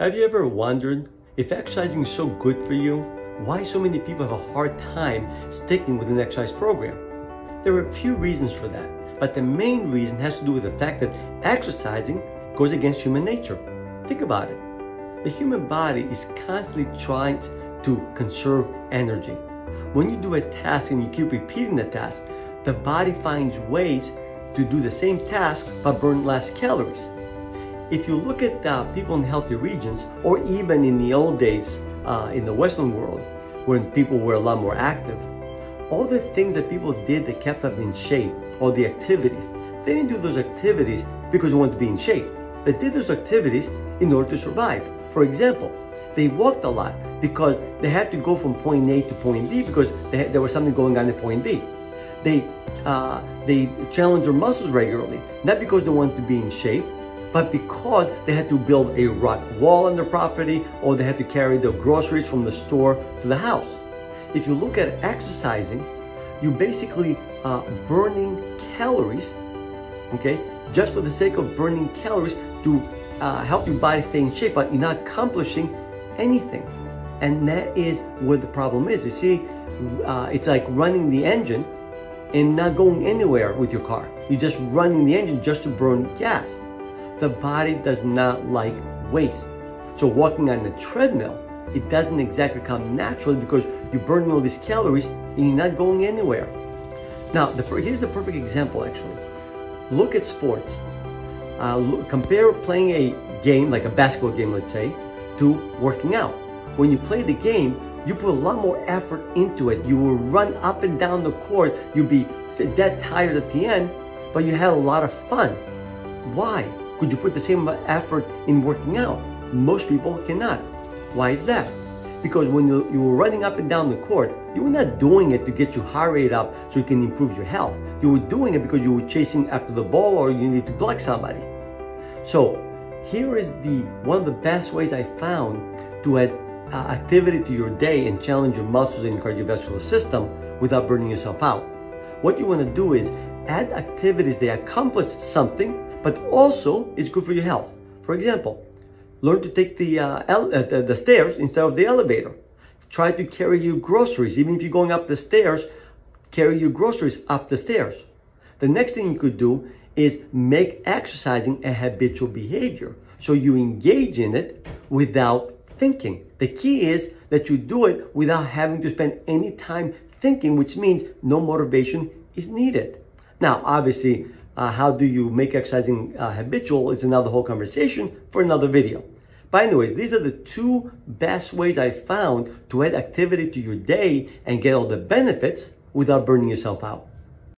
Have you ever wondered if exercising is so good for you, why so many people have a hard time sticking with an exercise program? There are a few reasons for that, but the main reason has to do with the fact that exercising goes against human nature. Think about it. The human body is constantly trying to conserve energy. When you do a task and you keep repeating the task, the body finds ways to do the same task but burn less calories. If you look at uh, people in healthy regions, or even in the old days uh, in the Western world, when people were a lot more active, all the things that people did that kept them in shape, all the activities, they didn't do those activities because they wanted to be in shape. They did those activities in order to survive. For example, they walked a lot because they had to go from point A to point B because had, there was something going on at point B. They, uh, they challenged their muscles regularly, not because they wanted to be in shape, but because they had to build a rock wall on their property or they had to carry their groceries from the store to the house. If you look at exercising, you basically uh, burning calories, okay, just for the sake of burning calories to uh, help your body stay in shape, but you're not accomplishing anything. And that is where the problem is. You see, uh, it's like running the engine and not going anywhere with your car. You're just running the engine just to burn gas the body does not like waste. So walking on the treadmill, it doesn't exactly come naturally because you're burning all these calories and you're not going anywhere. Now, the, here's a perfect example actually. Look at sports. Uh, look, compare playing a game, like a basketball game, let's say, to working out. When you play the game, you put a lot more effort into it. You will run up and down the court. You'll be dead tired at the end, but you had a lot of fun. Why? Could you put the same effort in working out? Most people cannot. Why is that? Because when you, were running up and down the court, you were not doing it to get your heart rate up so you can improve your health. You were doing it because you were chasing after the ball or you need to block somebody. So here is the one of the best ways I found to add uh, activity to your day and challenge your muscles and your cardiovascular system without burning yourself out. What you want to do is add activities that accomplish something but also it's good for your health. For example, learn to take the, uh, uh, the, the stairs instead of the elevator. Try to carry your groceries. Even if you're going up the stairs, carry your groceries up the stairs. The next thing you could do is make exercising a habitual behavior. So you engage in it without thinking. The key is that you do it without having to spend any time thinking, which means no motivation is needed. Now, obviously, uh, how do you make exercising uh, habitual is another whole conversation for another video. But anyways, these are the two best ways I found to add activity to your day and get all the benefits without burning yourself out.